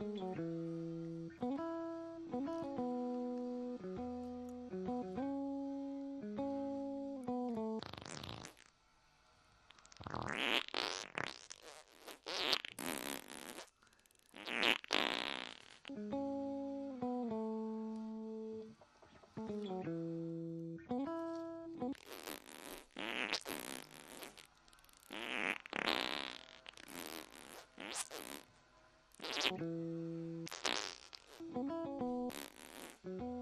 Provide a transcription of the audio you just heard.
you. Thank you.